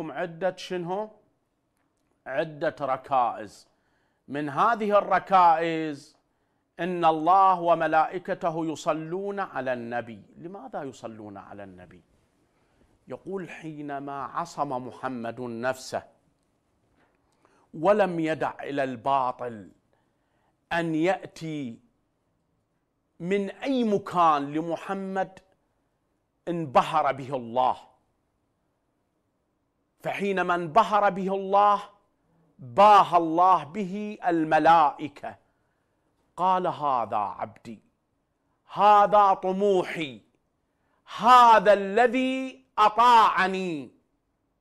عدة شنو؟ عدة ركائز. من هذه الركائز إن الله وملائكته يصلون على النبي. لماذا يصلون على النبي؟ يقول حينما عصم محمد نفسه ولم يدع إلى الباطل أن يأتي من أي مكان لمحمد انبهر به الله. فحينما انبهر به الله باه الله به الملائكة. قال هذا عبدي هذا طموحي هذا الذي أطاعني.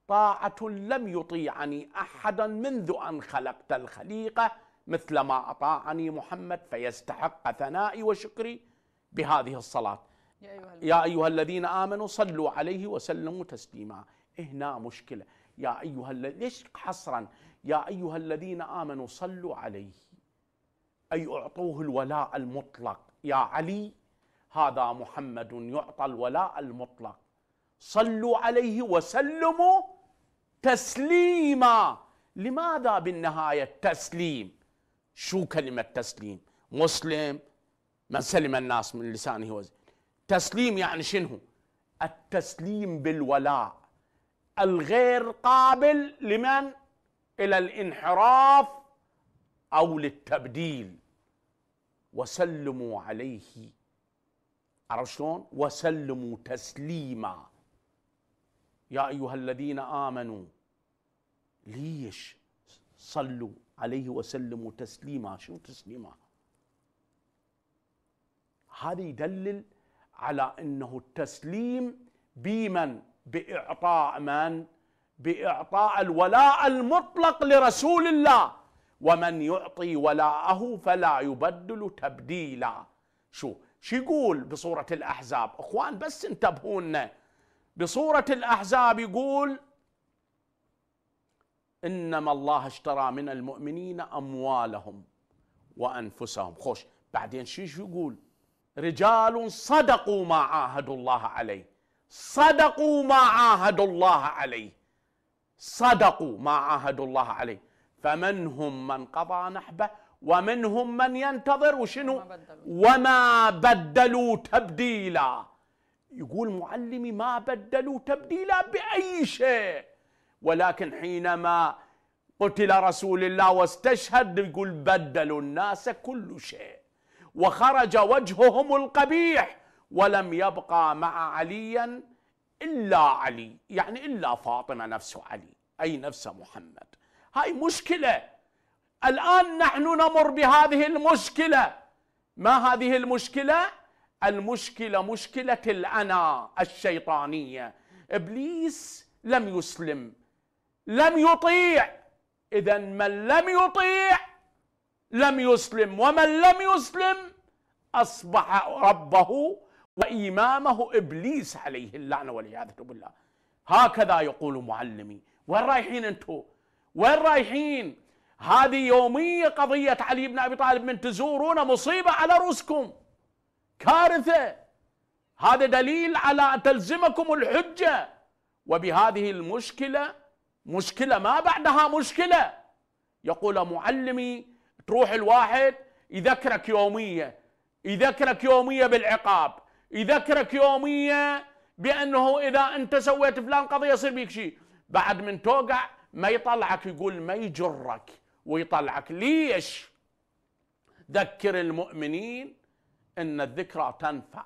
طاعة لم يطيعني أحدا منذ أن خلقت الخليقة مثل ما أطاعني محمد فيستحق ثنائي وشكري بهذه الصلاة. يا أيها, يا أيها الذين آمنوا صلوا عليه وسلموا تسليما. هنا مشكلة. يا أيها ليش حصرا؟ يا أيها الذين آمنوا صلوا عليه. أي أعطوه الولاء المطلق. يا علي هذا محمد يعطى الولاء المطلق. صلوا عليه وسلموا تسليما. لماذا بالنهاية تسليم شو كلمة تسليم؟ مسلم من سلم الناس من لسانه وزنه تسليم يعني شنو؟ التسليم بالولاء. الغير قابل لمن؟ إلى الانحراف أو للتبديل. وسلموا عليه. عرفت شلون؟ وسلموا تسليما. يا أيها الذين آمنوا ليش صلوا عليه وسلموا تسليما؟ شنو تسليما؟ هذا يدلل على إنه التسليم بمن؟ بإعطاء من؟ بإعطاء الولاء المطلق لرسول الله. ومن يعطي ولاءه فلا يبدل تبديلا. شو؟ شو يقول بصورة الأحزاب؟ أخوان بس انتبهوا لنا بصورة الأحزاب يقول إنما الله اشترى من المؤمنين أموالهم وأنفسهم. خوش بعدين شو يقول؟ رجال صدقوا ما عاهدوا الله عليه. صدقوا ما عاهدوا الله عليه. صدقوا ما عاهدوا الله عليه. فمنهم من قضى نحبه ومنهم من ينتظر وشنو؟ وما بدلوا. تبديلا. يقول معلمي ما بدلوا تبديلا بأي شيء. ولكن حينما قتل رسول الله واستشهد يقول بدلوا الناس كل شيء. وخرج وجههم القبيح. ولم يبقى مع عليا إلا علي يعني إلا فاطمة نفس علي أي نفس محمد. هاي مشكلة. الآن نحن نمر بهذه المشكلة. ما هذه المشكلة؟ المشكلة مشكلة الأنا الشيطانية. إبليس لم يسلم لم يطيع. إذا من لم يطيع لم يسلم ومن لم يسلم أصبح ربه وإمامه إبليس عليه اللعنة والعياذ بالله. هكذا يقول معلمي. وين رايحين أنتم وين رايحين؟ هذه يومية قضية علي بن أبي طالب من تزورون مصيبة على رؤوسكم. كارثة. هذا دليل على أن تلزمكم الحجة. وبهذه المشكلة مشكلة ما بعدها مشكلة. يقول معلمي تروح الواحد يذكرك يومية يذكرك يومية بالعقاب. يذكرك يومية بأنه إذا أنت سويت فلان قضية يصير بيك شيء. بعد من توقع ما يطلعك يقول ما يجرك ويطلعك. ليش؟ ذكر المؤمنين إن الذكرى تنفع.